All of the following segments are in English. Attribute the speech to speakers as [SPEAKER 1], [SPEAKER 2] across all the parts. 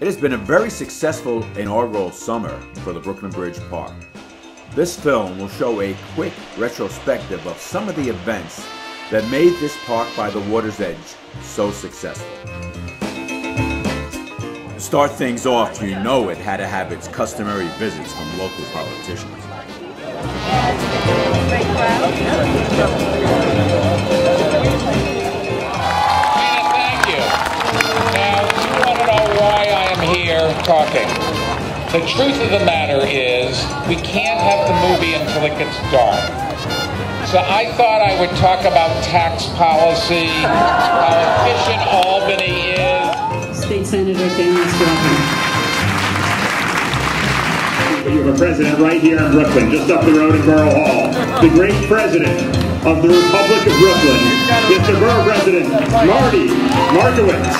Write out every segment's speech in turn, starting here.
[SPEAKER 1] It has been a very successful inaugural summer for the Brooklyn Bridge Park. This film will show a quick retrospective of some of the events that made this park by the water's edge so successful. To start things off, you know it had to have its customary visits from local politicians.
[SPEAKER 2] Here talking. The truth of the matter is, we can't have the movie until it gets dark. So I thought I would talk about tax policy, how efficient Albany is.
[SPEAKER 3] State Senator Daniel Squadron.
[SPEAKER 4] You have a president right here in Brooklyn, just up the road in Borough Hall. The great president of the Republic of Brooklyn, Mr. Borough President Marty Markowitz.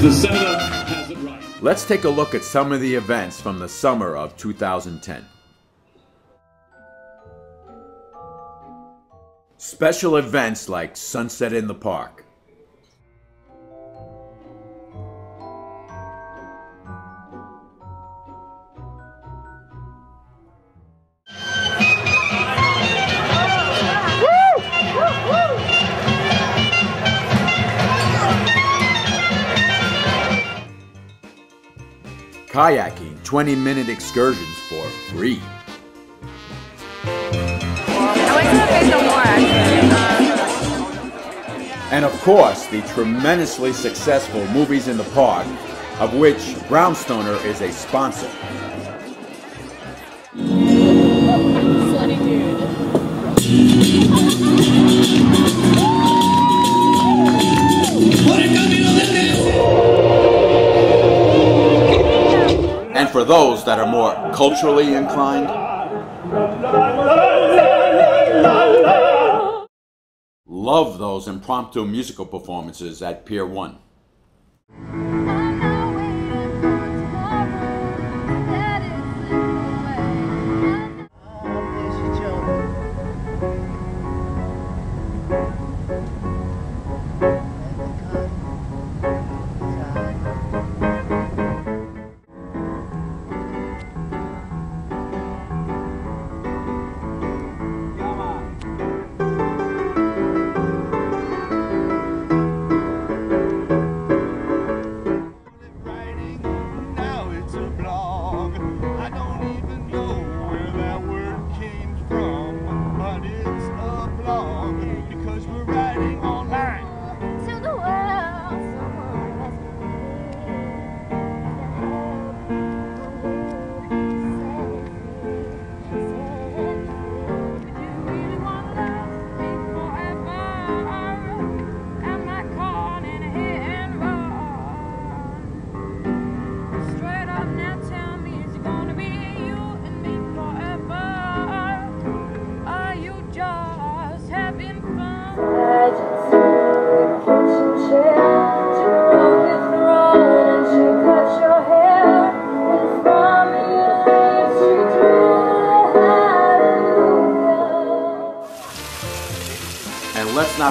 [SPEAKER 5] The has it right.
[SPEAKER 1] Let's take a look at some of the events from the summer of 2010. Special events like Sunset in the Park. Kayaking 20 minute excursions for free. And of course, the tremendously successful Movies in the Park, of which Brownstoner is a sponsor. For those that are more culturally inclined, love those impromptu musical performances at Pier 1.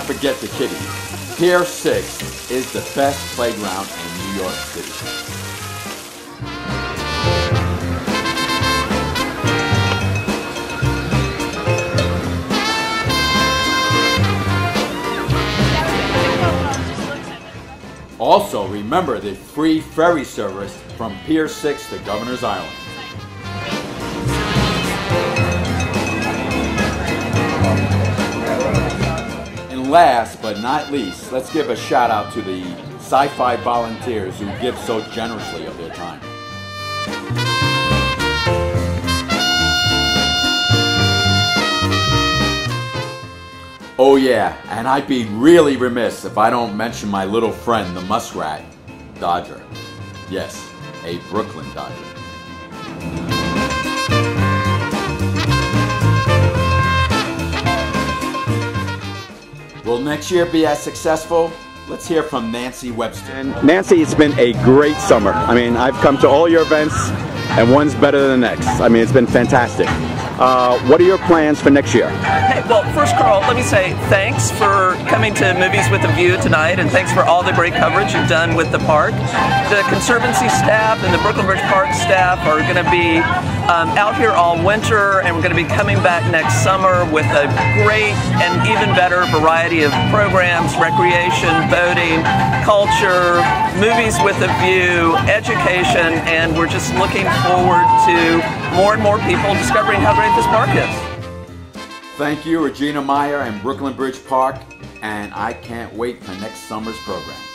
[SPEAKER 1] Forget the kiddies. Pier 6 is the best playground in New York City. Also, remember the free ferry service from Pier 6 to Governor's Island. And last but not least, let's give a shout out to the sci fi volunteers who give so generously of their time. Oh, yeah, and I'd be really remiss if I don't mention my little friend, the Muskrat Dodger. Yes, a Brooklyn Dodger. Next year be as successful? Let's hear from Nancy Webster.
[SPEAKER 6] And Nancy, it's been a great summer. I mean, I've come to all your events, and one's better than the next. I mean, it's been fantastic. Uh, what are your plans for next year?
[SPEAKER 7] Hey, well, first, Carl, let me say thanks for coming to Movies with a View tonight, and thanks for all the great coverage you've done with the park. The Conservancy staff and the Brooklyn Bridge Park staff are going to be um, out here all winter, and we're going to be coming back next summer with a great and even better variety of programs recreation, boating, culture, movies with a view, education, and we're just looking forward to more and more people discovering how great this park is.
[SPEAKER 1] Thank you, Regina Myer and Brooklyn Bridge Park, and I can't wait for next summer's programs.